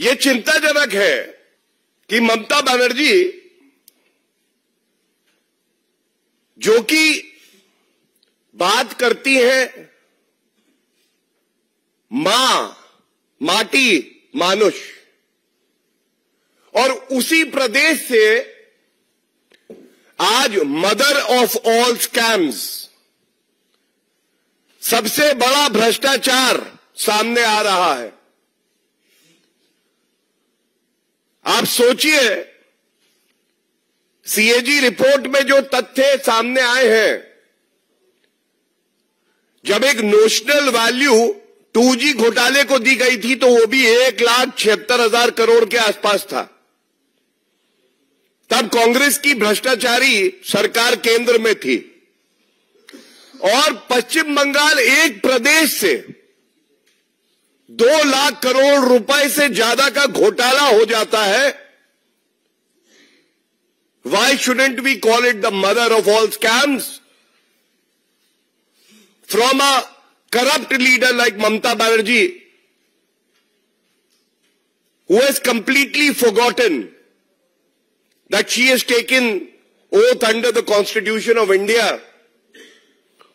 ये चिंताजनक है कि ममता बनर्जी, जो कि बात करती है, माँ, माटी, मानुष, और उसी प्रदेश से आज मदर ऑफ़ ऑल स्कैम्स, सबसे बड़ा भ्रष्टाचार सामने आ रहा है। आप सोचिए सीएजी रिपोर्ट में जो तथ्य सामने आए हैं, जब एक नोशनल वैल्यू 2G घोटाले को दी गई थी तो वो भी एक लाख छिहत्तर हज़ार करोड़ के आसपास था। तब कांग्रेस की भ्रष्टाचारी सरकार केंद्र में थी। और पश्चिम बंगाल एक प्रदेश से दो लाख करोड़ रुपए से ज़्यादा का घोटाला हो जाता है। Why shouldn't we call it the mother of all scams from a corrupt leader like Mamata Banerjee who has completely forgotten that she has taken oath under the constitution of India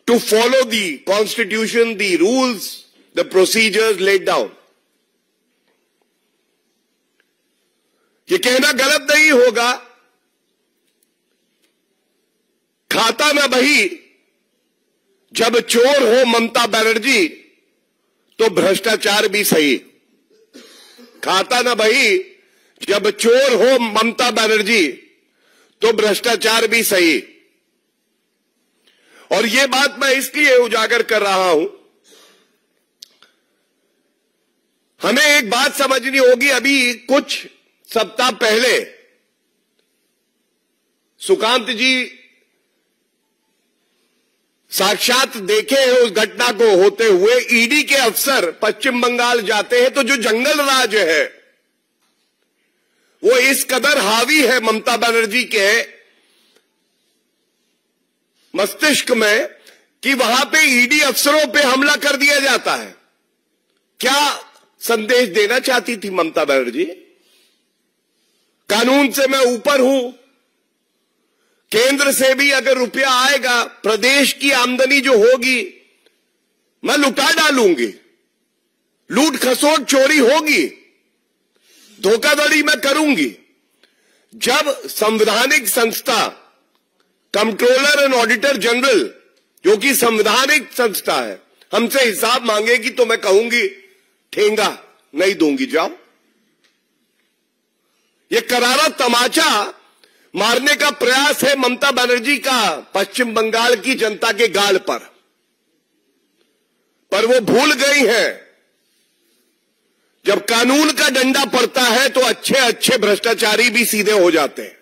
to follow the constitution the rules the procedures laid down. ये कहना गलत नहीं होगा। खाता न बही। जब चोर हो ममता बनर्जी तो भ्रष्टाचार भी सही। खाता न बही। जब चोर हो ममता बनर्जी तो भ्रष्टाचार भी सही। और ये बात मैं इसलिए उजागर कर रहा हूँ हमें एक बात समझनी होगी, अभी कुछ सप्ताह पहले सुकांत जी साक्षात देखे हैं उस घटना को होते हुए। ईडी के अफसर पश्चिम बंगाल जाते हैं तो जो जंगल राज है, वो इस कदर हावी है, ममता बनर्जी के मस्तिष्क में, कि वहाँ पे ईडी अफसरों पे हमला कर दिया जाता है। क्या संदेश देना चाहती थी ममता बनर्जी। कानून से मैं ऊपर हूँ। केंद्र से भी अगर रुपया आएगा, प्रदेश की आमदनी जो होगी, मैं लुटा डालूँगी। लूट खसोट चोरी होगी। धोखाधड़ी मैं करूँगी। जब संवैधानिक संस्था, कंट्रोलर एंड ऑडिटर जनरल, जो कि संवैधानिक संस्था है, हमसे हिसाब मांगेगी तो मैं कहूँगी ठेंगा नहीं दूँगी, जाओ। ये करारा तमाचा मारने का प्रयास है ममता बनर्जी का पश्चिम बंगाल की जनता के गाल पर। पर वो भूल गई हैं। जब कानून का डंडा पड़ता है तो अच्छे अच्छे भ्रष्टाचारी भी सीधे हो जाते हैं।